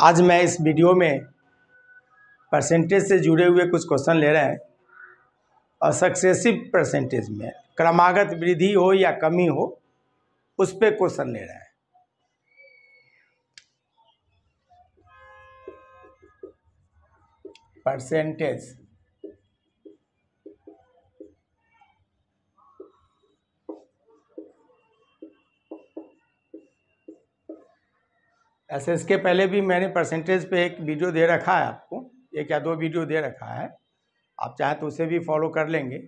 आज मैं इस वीडियो में परसेंटेज से जुड़े हुए कुछ क्वेश्चन ले रहे हैं। और सक्सेसिव परसेंटेज में क्रमागत वृद्धि हो या कमी हो, उस पर क्वेश्चन ले रहे हैं। परसेंटेज ऐसे इसके पहले भी मैंने परसेंटेज पे एक वीडियो दे रखा है आपको, एक या दो वीडियो दे रखा है। आप चाहें तो उसे भी फॉलो कर लेंगे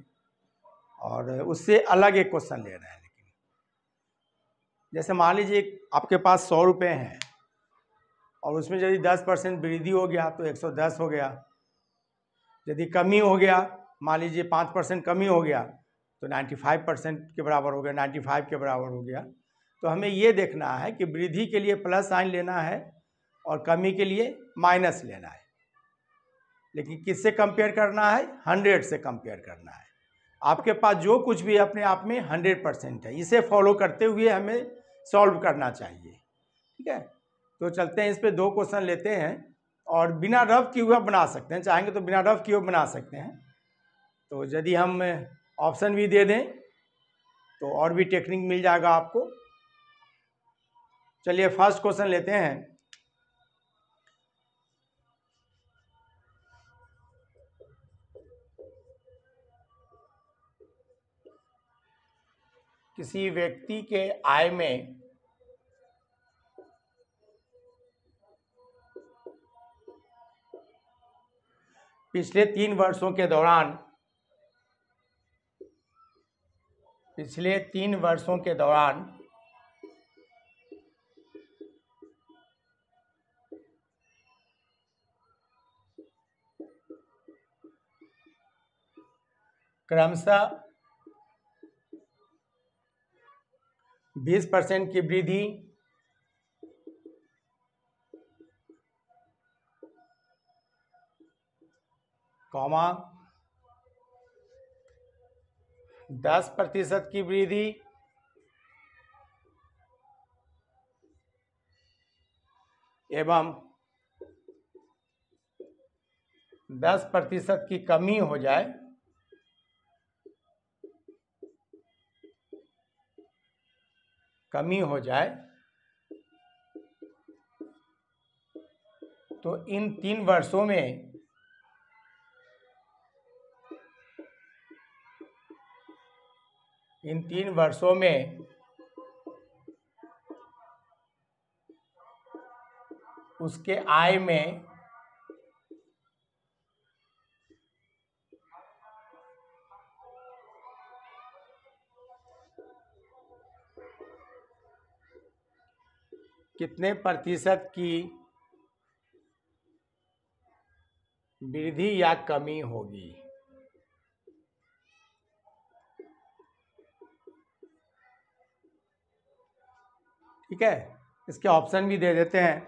और उससे अलग एक क्वेश्चन ले रहे हैं लेकिन। जैसे मान लीजिए आपके पास सौ रुपये हैं और उसमें यदि दस परसेंट वृद्धि हो गया तो एक सौ दस हो गया। यदि कमी हो गया, मान लीजिए पाँच परसेंट कमी हो गया तो नाइन्टी फाइव परसेंट के बराबर हो गया नाइन्टी फाइव के बराबर हो गया। तो हमें ये देखना है कि वृद्धि के लिए प्लस साइन लेना है और कमी के लिए माइनस लेना है। लेकिन किससे कंपेयर करना है? हंड्रेड से कंपेयर करना है। आपके पास जो कुछ भी अपने आप में हंड्रेड परसेंट है। इसे फॉलो करते हुए हमें सॉल्व करना चाहिए। ठीक है? तो चलते हैं, इस पर दो क्वेश्चन लेते हैं और बिना रफ किए हुए बना सकते हैं। चाहेंगे तो बिना रफ किए हुए बना सकते हैं। तो यदि हम ऑप्शन भी दे दें तो और भी टेक्निक मिल जाएगा आपको। चलिए फ़र्स्ट क्वेश्चन लेते हैं। किसी व्यक्ति के आय में पिछले तीन वर्षों के दौरान, पिछले तीन वर्षों के दौरान क्रमशः बीस परसेंट की वृद्धि। कॉमा। दस प्रतिशत की वृद्धि। एवं दस प्रतिशत की कमी हो जाए कमी हो जाए तो इन तीन वर्षों में इन तीन वर्षों में उसके आय में कितने प्रतिशत की वृद्धि या कमी होगी? ठीक है? इसके ऑप्शन भी दे देते हैं।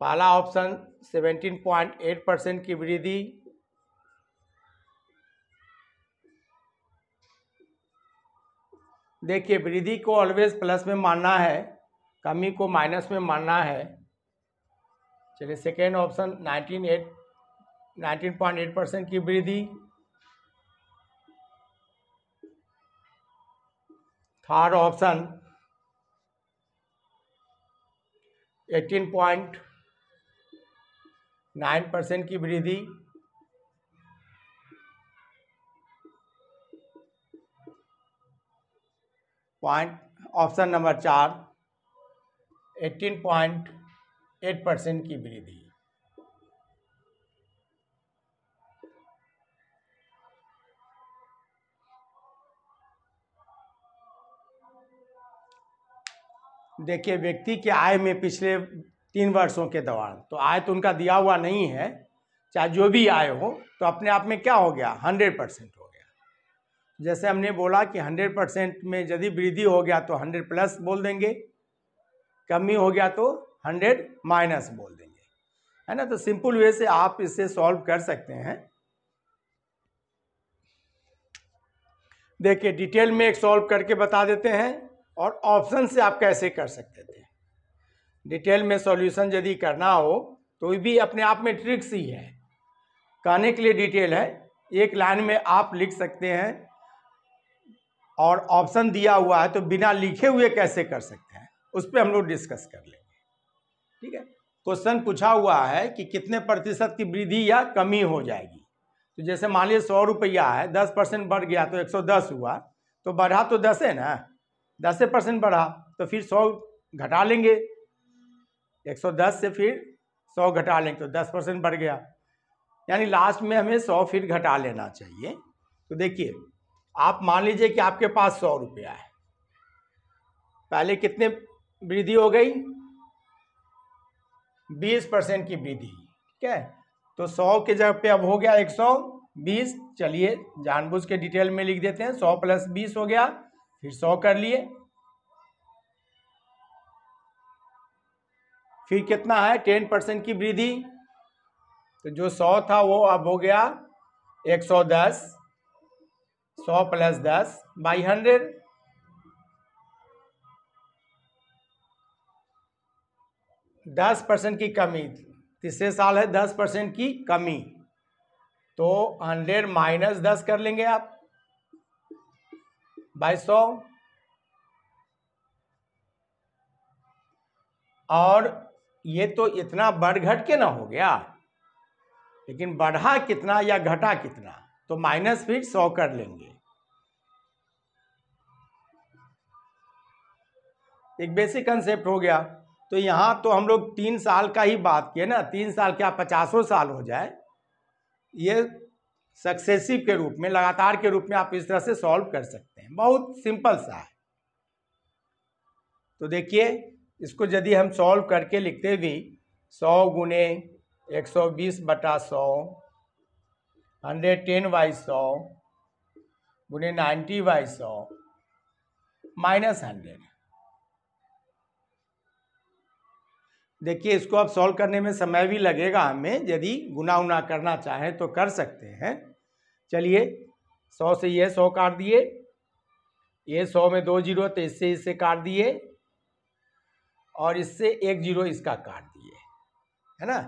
पहला ऑप्शन 17.8 परसेंट की वृद्धि देखिए, वृद्धि को ऑलवेज प्लस में मानना है, कमी को माइनस में मानना है। चलिए सेकेंड ऑप्शन 19.8 19.8 परसेंट की वृद्धि। थर्ड ऑप्शन 18.9 परसेंट की वृद्धि। पॉइंट, ऑप्शन नंबर चार 18.8 परसेंट की वृद्धि। देखिए, व्यक्ति के आय में पिछले तीन वर्षों के दौरान तो आय तो उनका दिया हुआ नहीं है, चाहे जो भी आय हो तो अपने आप में क्या हो गया? हंड्रेड परसेंट जैसे हमने बोला कि हंड्रेड परसेंट में यदि वृद्धि हो गया तो हंड्रेड प्लस बोल देंगे, कमी हो गया तो हंड्रेड माइनस बोल देंगे। है ना? तो सिंपल वे से आप इसे सॉल्व कर सकते हैं। देखिए, डिटेल में एक सॉल्व करके बता देते हैं और ऑप्शन से आप कैसे कर सकते थे। डिटेल में सॉल्यूशन यदि करना हो तो भी अपने आप में ट्रिक्स ही है। कहने के लिए डिटेल है। एक लाइन में आप लिख सकते हैं और ऑप्शन दिया हुआ है तो बिना लिखे हुए कैसे कर सकते हैं? उस पर हम लोग डिस्कस कर लेंगे। ठीक है? क्वेश्चन पूछा हुआ है कि कितने प्रतिशत की वृद्धि या कमी हो जाएगी? तो जैसे मान लीजिए सौ रुपया है, दस परसेंट बढ़ गया तो एक सौ दस हुआ तो बढ़ा तो दस है ना? दस परसेंट बढ़ा तो फिर सौ घटा लेंगे। एक सौ दस से फिर सौ घटा लेंगे तो दस परसेंट बढ़ गया। यानी लास्ट में हमें सौ फिर घटा लेना चाहिए। तो देखिए आप मान लीजिए कि आपके पास सौ रुपया है। पहले कितने वृद्धि हो गई? बीस परसेंट की वृद्धि, ठीक है? तो सौ के जगह पे अब हो गया एक सौ बीस। चलिए, जानबूझ के डिटेल में लिख देते हैं। सौ प्लस बीस हो गया, फिर सौ कर लिए। फिर कितना है? टेन परसेंट की वृद्धि। तो जो सौ था वो अब हो गया एक सौ दस। सौ प्लस दस बाई हंड्रेड। दस परसेंट की कमी, तीसरे साल है दस परसेंट की कमी। तो हंड्रेड माइनस दस कर लेंगे आप, बाई सौ। और ये तो इतना बढ़ घट के ना हो गया, लेकिन बढ़ा कितना या घटा कितना तो माइनस फिर सौ कर लेंगे। एक बेसिक कंसेप्ट हो गया। तो यहाँ तो हम लोग तीन साल का ही बात किए ना, तीन साल क्या पचासों साल हो जाए? ये सक्सेसिव के रूप में, लगातार के रूप में आप इस तरह से सॉल्व कर सकते हैं। बहुत सिंपल सा है। तो देखिए, इसको यदि हम सॉल्व करके लिखते भी, सौ गुने एक सौ बीस बटा सौ, हंड्रेड टेन बाई सौ, गुने नाइन्टी बाई सौ, माइनस हंड्रेड। देखिए, इसको अब सॉल्व करने में समय भी लगेगा हमें, यदि गुना उना करना चाहें तो कर सकते हैं। चलिए, सौ से ये सौ काट दिए। ये सौ में दो ज़ीरो तो इससे इससे काट दिए। और इससे एक ज़ीरो इसका काट दिए, है ना?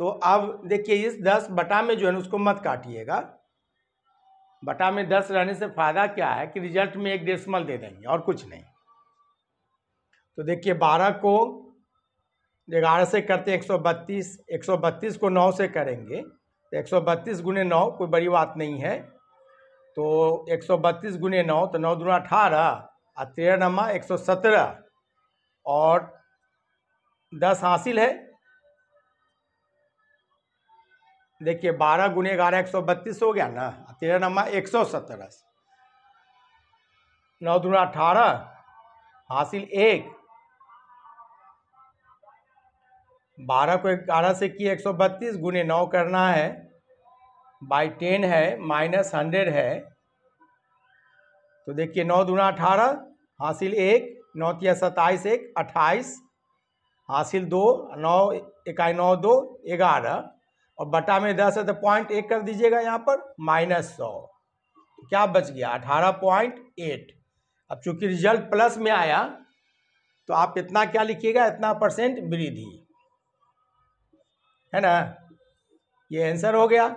तो अब देखिए, इस दस बटा में जो है ना, उसको मत काटिएगा। बटा में दस रहने से फ़ायदा क्या है कि रिज़ल्ट में एक डेसिमल दे देंगे, और कुछ नहीं। तो देखिए, बारह को ग्यारह से करते एक सौ बत्तीस, एक सौ बत्तीस को नौ से करेंगे तो एक सौ बत्तीस गुने नौ कोई बड़ी बात नहीं है। तो एक सौ बत्तीस गुने नौ तो नौ दूना अठारह और तेरह नमा एक सौ सत्रह, और दस हासिल है। देखिए, बारह गुने ग्यारह एक सौ बत्तीस हो गया ना तेरह नमा एक सौ सत्रह। नौ दूना अठारह, हासिल एक बारह को ग्यारह से किए एक सौ बत्तीस गुने नौ करना है, बाई टेन है, माइनस हंड्रेड है। तो देखिए नौ दूना अठारह, हासिल एक, नौ तिया सत्ताईस एक, अट्ठाईस, हासिल दो, नौ, इकाई नौ दो, ग्यारह। और बटा में दस है तो पॉइंट एक कर दीजिएगा यहाँ पर, माइनस सौ। तो क्या बच गया? अठारह पॉइंट एट। अब चूँकि रिज़ल्ट प्लस में आया तो आप इतना क्या लिखिएगा? इतना परसेंट वृद्धि। है ना? ये आंसर हो गया।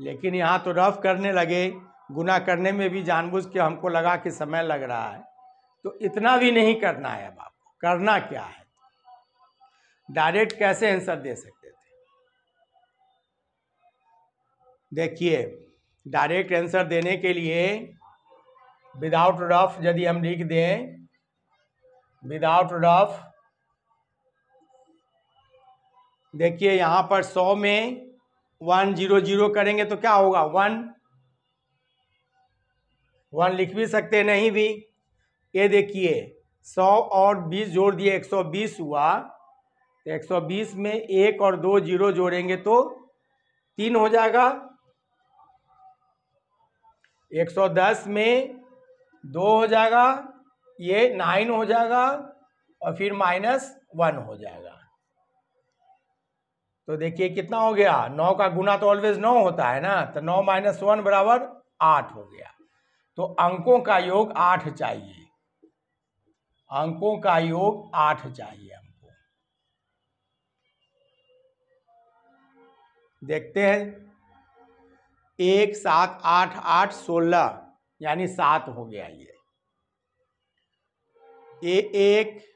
लेकिन यहाँ तो रफ करने लगे, गुना करने में भी जानबूझ के हमको लगा कि समय लग रहा है। तो इतना भी नहीं करना है अब आपको। करना क्या है? डायरेक्ट कैसे आंसर दे सकते थे? देखिए डायरेक्ट आंसर देने के लिए विदाउट रफ यदि हम लिख दें विदाउट रफ देखिए, यहाँ पर सौ में वन ज़ीरो ज़ीरो करेंगे तो क्या होगा? वन। वन लिख भी सकते नहीं भी। ये देखिए, सौ और बीस जोड़ दिए, एक सौ बीस हुआ। तो एक सौ बीस में एक और दो ज़ीरो जोड़ेंगे तो तीन हो जाएगा। एक सौ दस में दो हो जाएगा, ये नाइन हो जाएगा और फिर माइनस वन हो जाएगा। तो देखिए कितना हो गया? नौ का गुना तो ऑलवेज नौ होता है ना? तो नौ माइनस वन बराबर आठ हो गया। तो अंकों का योग आठ चाहिए। अंकों का योग आठ चाहिए हमको। देखते हैं। एक, सात, आठ आठ, सोलह, यानी सात हो गया ये। ए, एक,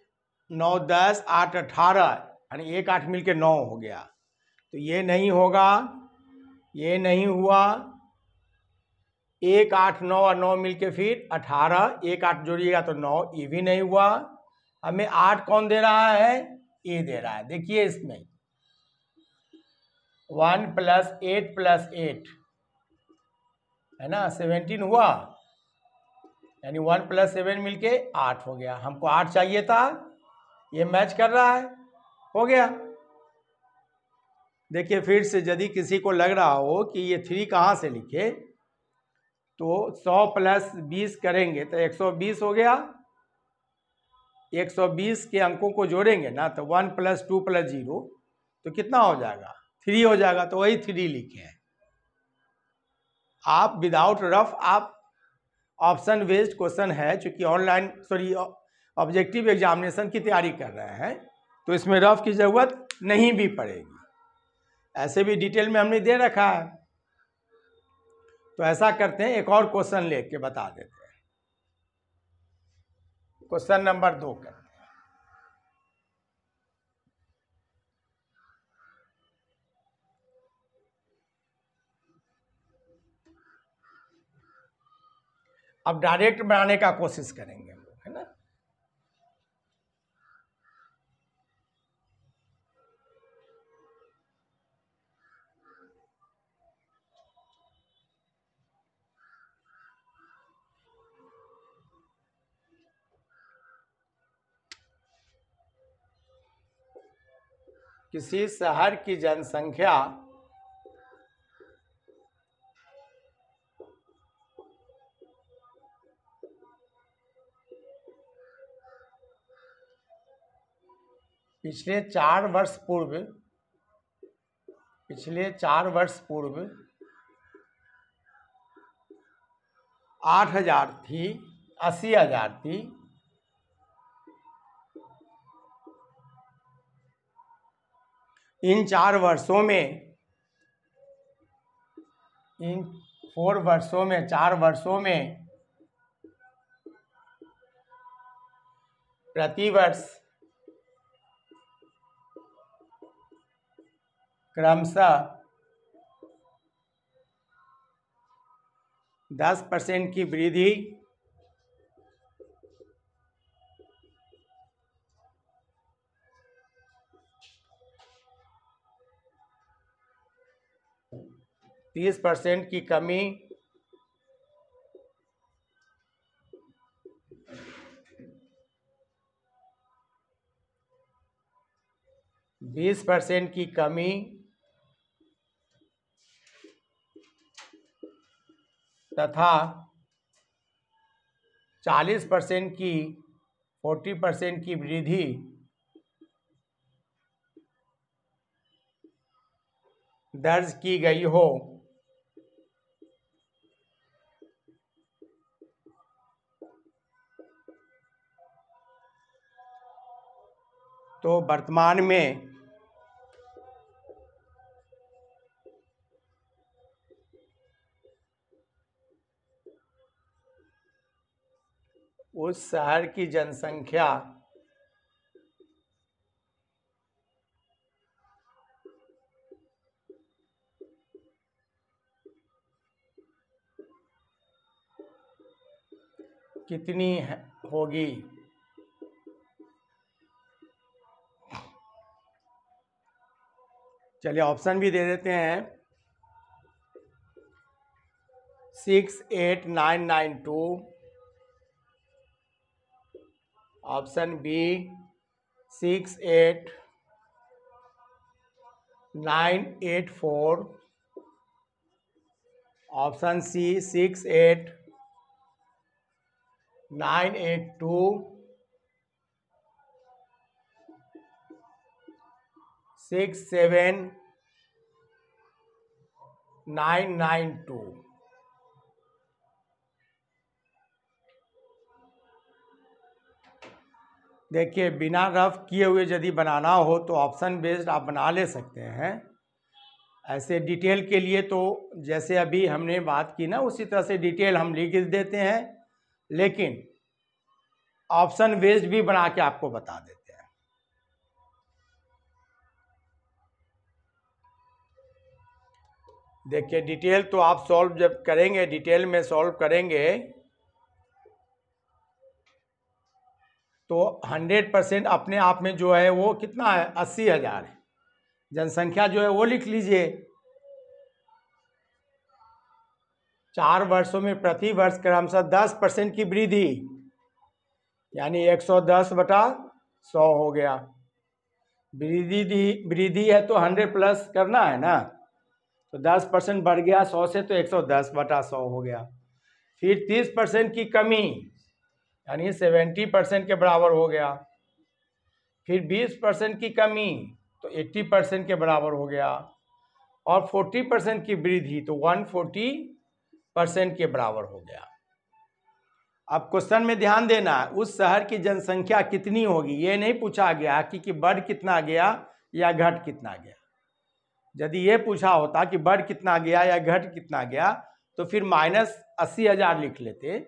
नौ, दस, आठ, अठारह, यानी एक, आठ मिलके नौ हो गया। तो ये नहीं होगा, ये नहीं हुआ। एक आठ नौ और नौ मिलके फिर अठारह, एक आठ जोड़िएगा तो नौ, ये भी नहीं हुआ। हमें आठ कौन दे रहा है? ये दे रहा है। देखिए इसमें। One plus eight plus eight, है ना? सेवेंटीन हुआ। यानी वन प्लस सेवन मिलके आठ हो गया। हमको आठ चाहिए था। ये मैच कर रहा है। हो गया। देखिए, फिर से यदि किसी को लग रहा हो कि ये थ्री कहाँ से लिखे तो सौ प्लस बीस करेंगे तो एक सौ बीस हो गया। एक सौ बीस के अंकों को जोड़ेंगे ना तो one plus two plus zero तो कितना हो जाएगा? थ्री हो जाएगा तो वही थ्री लिखे हैं। आप विदाउट रफ आप ऑप्शन बेस्ड क्वेश्चन है, चूँकि ऑनलाइन सॉरी ऑब्जेक्टिव एग्जामिनेशन की तैयारी कर रहे हैं तो इसमें रफ की ज़रूरत नहीं भी पड़ेगी। ऐसे भी डिटेल में हमने दे रखा है। तो ऐसा करते हैं, एक और क्वेश्चन ले के बता देते हैं। क्वेश्चन नंबर दो करते हैं। अब डायरेक्ट बनाने का कोशिश करेंगे हम लोग है ना किसी शहर की जनसंख्या पिछले चार वर्ष पूर्व, पिछले चार वर्ष पूर्व आठ हज़ार थी, अस्सी हज़ार थी। इन चार वर्षों में, इन फोर वर्षों में, चार वर्षों में प्रतिवर्ष क्रमशः दस परसेंट की वृद्धि तीस परसेंट की कमी बीस परसेंट की कमी तथा चालीस परसेंट की, फोर्टी परसेंट की वृद्धि दर्ज की गई हो। तो वर्तमान में उस शहर की जनसंख्या कितनी होगी? चलिए ऑप्शन भी दे देते हैं। Six eight nine nine two option B six eight nine eight four option C six eight nine eight two six seven nine nine two. देखिए, बिना रफ किए हुए यदि बनाना हो तो ऑप्शन बेस्ड आप बना ले सकते हैं। ऐसे डिटेल के लिए तो जैसे अभी हमने बात की ना, उसी तरह से डिटेल हम लिख देते हैं, लेकिन ऑप्शन बेस्ड भी बना के आपको बता देते देखिए डिटेल तो आप सॉल्व जब करेंगे डिटेल में सॉल्व करेंगे तो हंड्रेड परसेंट अपने आप में जो है वो कितना है? अस्सी हज़ार है। जनसंख्या जो है वो लिख लीजिए। चार वर्षों में प्रति वर्ष क्रमशः दस परसेंट की वृद्धि, यानी एक सौ दस बटा सौ हो गया। वृद्धि वृद्धि है तो हंड्रेड प्लस करना है ना? तो दस परसेंट बढ़ गया सौ से तो एक सौ दस बटा सौ हो गया। फिर तीस परसेंट की कमी यानी सेवेंटी परसेंट के बराबर हो गया। फिर बीस परसेंट की कमी तो एट्टी परसेंट के बराबर हो गया। और फोर्टी परसेंट की वृद्धि तो वन फोर्टी परसेंट के बराबर हो गया। अब क्वेश्चन में ध्यान देना उस शहर की जनसंख्या कितनी होगी? ये नहीं पूछा गया कि, कि बढ़ कितना गया या घट कितना गया। यदि ये पूछा होता कि बढ़ कितना गया या घट कितना गया तो फिर माइनस अस्सी हज़ार लिख लेते।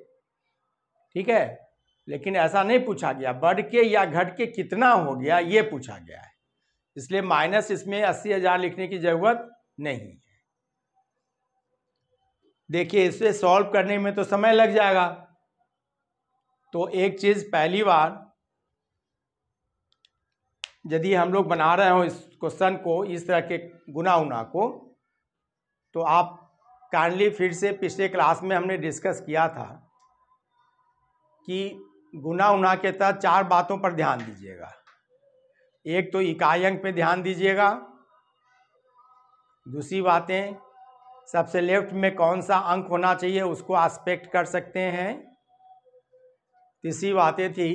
ठीक है? लेकिन ऐसा नहीं पूछा गया। बढ़ के या घट के कितना हो गया, ये पूछा गया है। इसलिए माइनस इसमें अस्सी हज़ार लिखने की ज़रूरत नहीं है। देखिए, इसे सॉल्व करने में तो समय लग जाएगा। तो एक चीज़, पहली बार यदि हम लोग बना रहे हो इस क्वेश्चन को, इस तरह के गुना उना को तो आप काइंडली फिर से पिछले क्लास में हमने डिस्कस किया था कि गुना उना के तहत चार बातों पर ध्यान दीजिएगा। एक तो इकाई अंक पे ध्यान दीजिएगा। दूसरी बातें, सबसे लेफ़्ट में कौन सा अंक होना चाहिए उसको आस्पेक्ट कर सकते हैं। तीसरी बातें थी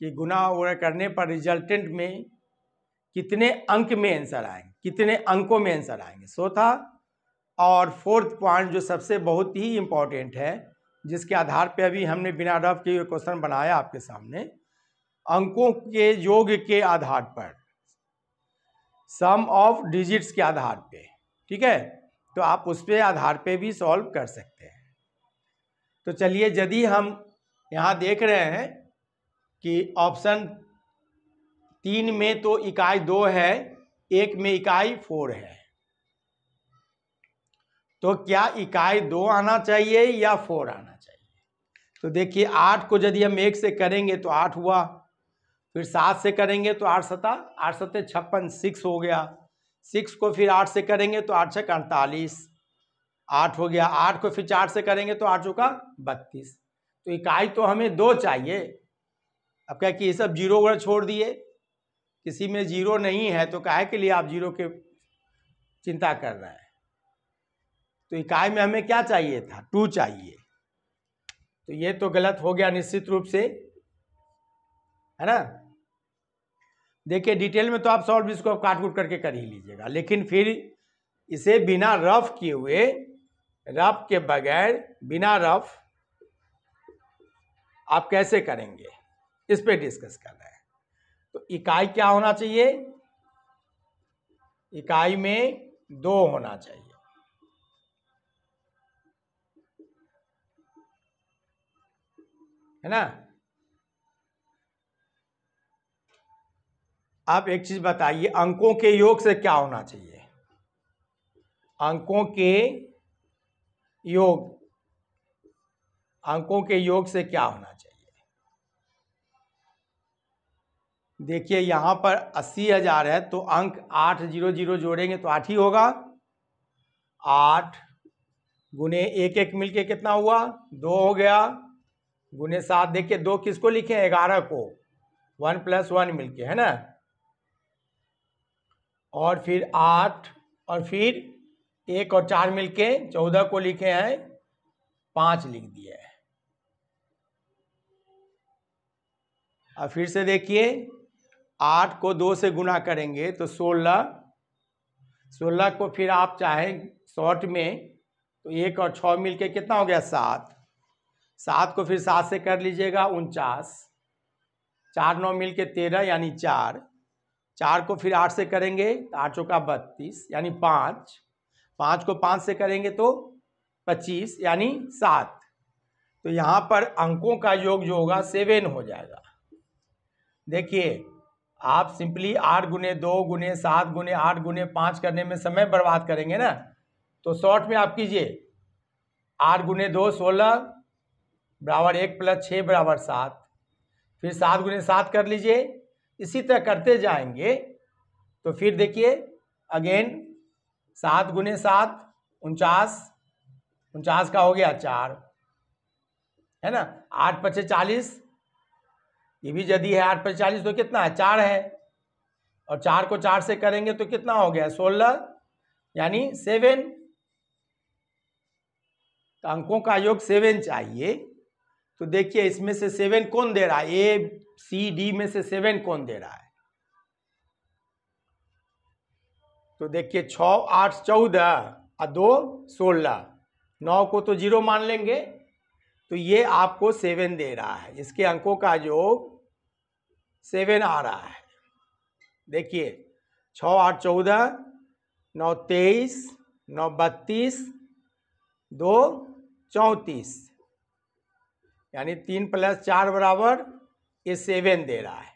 कि गुना करने पर रिजल्टेंट में कितने अंक में आंसर आएँगे? कितने अंकों में आंसर आएँगे? सो था। और फोर्थ पॉइंट जो सबसे बहुत ही इम्पोर्टेंट है, जिसके आधार पे अभी हमने बिना रफ के क्वेश्चन बनाया आपके सामने, अंकों के योग के आधार पर। सम ऑफ़ डिजिट्स के आधार पे, ठीक है? तो आप उस पर आधार पे भी सॉल्व कर सकते हैं। तो चलिए, यदि हम यहाँ देख रहे हैं कि ऑप्शन तीन में तो इकाई दो है, एक में इकाई फोर है। तो क्या इकाई दो आना चाहिए या फोर आना चाहिए? तो देखिए, आठ को यदि हम एक से करेंगे तो आठ हुआ, फिर सात से करेंगे तो आठ सता आठ सत्ते छप्पन, सिक्स हो गया। सिक्स को फिर आठ से करेंगे तो आठ छः अड़तालीस। आठ हो गया, आठ को फिर चार से करेंगे तो आठ का बत्तीस। तो इकाई तो हमें दो चाहिए। अब क्या कि ये सब ज़ीरो वगैरह छोड़ दिए किसी में ज़ीरो नहीं है तो काहे के लिए आप ज़ीरो के चिंता कर रहे हैं? तो इकाई में हमें क्या चाहिए था? टू चाहिए। तो ये तो गलत हो गया निश्चित रूप से। है ना? देखिए, डिटेल में तो आप सॉल्व इसको काट कूट करके कर ही लीजिएगा, लेकिन फिर इसे बिना रफ किए हुए, रफ के बगैर बिना रफ आप कैसे करेंगे? इस पे डिस्कस कर रहे हैं। तो इकाई क्या होना चाहिए? इकाई में दो होना चाहिए। है ना? आप एक चीज़ बताइए, अंकों के योग से क्या होना चाहिए? अंकों के योग, अंकों के योग से क्या होना देखिए, यहाँ पर अस्सी हज़ार है तो अंक आठ ज़ीरो ज़ीरो जोड़ेंगे तो आठ ही होगा। आठ गुने एक एक मिलके कितना हुआ? दो हो गया। गुने सात, देखिए, दो किसको लिखे ग्यारह को। वन प्लस वन मिलके, है ना? और फिर आठ, और फिर एक और चार मिलके चौदह को लिखे हैं, पाँच लिख दिए। है अब फिर से देखिए आठ को दो से गुना करेंगे तो सोलह सोलह को फिर आप चाहें शॉर्ट में तो एक और छः मिलके कितना हो गया सात? सात को फिर सात से कर लीजिएगा उनचास। चार, नौ मिल के तेरह यानी चार। चार को फिर आठ से करेंगे तो आठ चौका बत्तीस यानी पाँच। पाँच को पाँच से करेंगे तो पच्चीस यानी सात। तो यहाँ पर अंकों का योग जो होगा सेवन हो जाएगा। देखिए आप सिंपली आठ गुने दो गुने सात गुने आठ गुने पाँच करने में समय बर्बाद करेंगे ना? तो शॉर्ट में आप कीजिए। आठ गुने दो सोलह, बराबर एक प्लस छः बराबर सात। फिर सात गुने सात कर लीजिए। इसी तरह करते जाएँगे। तो फिर देखिए, अगेन सात गुने सात, उनचास उनचास का हो गया चार। है ना? आठ पचे चालीस ये भी यदि है आठ पचे चालीस तो कितना है? चार है। और चार को चार से करेंगे तो कितना हो गया? सोलह, यानी सेवन। तो अंकों का योग सेवन चाहिए। तो देखिए, इसमें से सेवन कौन दे रहा है? ए, सी, डी में से सेवन कौन दे रहा है? तो देखिए, छ, आठ, चौदह और दो, सोलह। नौ को तो ज़ीरो मान लेंगे। तो ये आपको सेवन दे रहा है। इसके अंकों का योग सेवन आ रहा है। देखिए, छ आठ चौदह, नौ तेईस, नौ बत्तीस, दो चौंतीस। यानी तीन प्लस चार बराबर ये सेवन दे रहा है।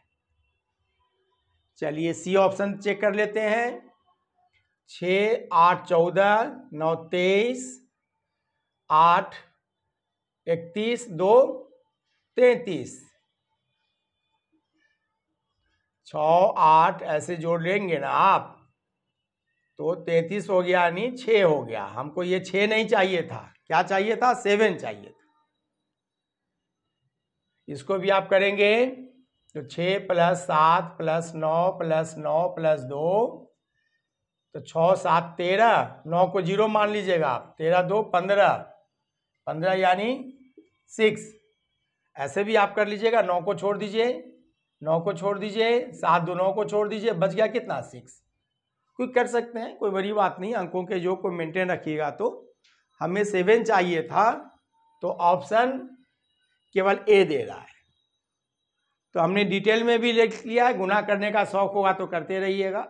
चलिए सी ऑप्शन चेक कर लेते हैं। छ आठ चौदह, नौ तेईस, आठ, इकतीस, दो, तैतीस। छ आठ ऐसे जोड़ लेंगे ना आप तो तैतीस हो गया यानी छ हो गया। हमको ये छ नहीं चाहिए था। क्या चाहिए था? सेवन चाहिए था। इसको भी आप करेंगे तो छ प्लस सात प्लस नौ प्लस नौ प्लस दो तो छ सात तेरह। नौ को ज़ीरो मान लीजिएगा आप। तेरह दो पंद्रह। पंद्रह यानी सिक्स। ऐसे भी आप कर लीजिएगा। नौ को छोड़ दीजिए। नौ को छोड़ दीजिए, सात दो नौ को छोड़ दीजिए, बच गया कितना? सिक्स। कोई कर सकते हैं, कोई बड़ी बात नहीं, अंकों के योग को मेंटेन रखिएगा। तो हमें सेवन चाहिए था तो ऑप्शन केवल ए दे रहा है। तो हमने डिटेल में भी लिख लिया है गुना करने का शौक होगा तो करते रहिएगा,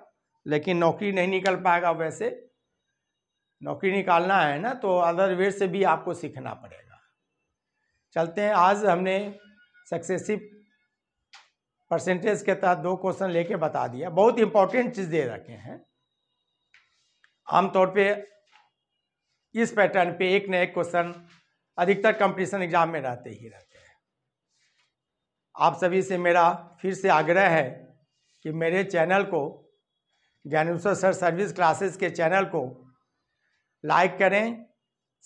लेकिन नौकरी नहीं निकल पाएगा वैसे। नौकरी निकालना है ना तो अदर वे से भी आपको सीखना पड़ेगा। चलते हैं, आज हमने सक्सेसिव परसेंटेज के तहत दो क्वेश्चन लेके बता दिया। बहुत इंपॉर्टेंट चीज़ दे रखे हैं। आमतौर पे इस पैटर्न पे एक न एक क्वेश्चन अधिकतर कंपटीशन एग्ज़ाम में रहते ही रहते हैं। आप सभी से मेरा फिर से आग्रह है कि मेरे चैनल को, ज्ञानेश्वर सर सर्विस क्लासेस के चैनल को लाइक करें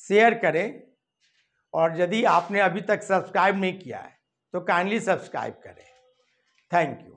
शेयर करें और यदि आपने अभी तक सब्सक्राइब नहीं किया है तो काइंडली सब्सक्राइब करें। Thank you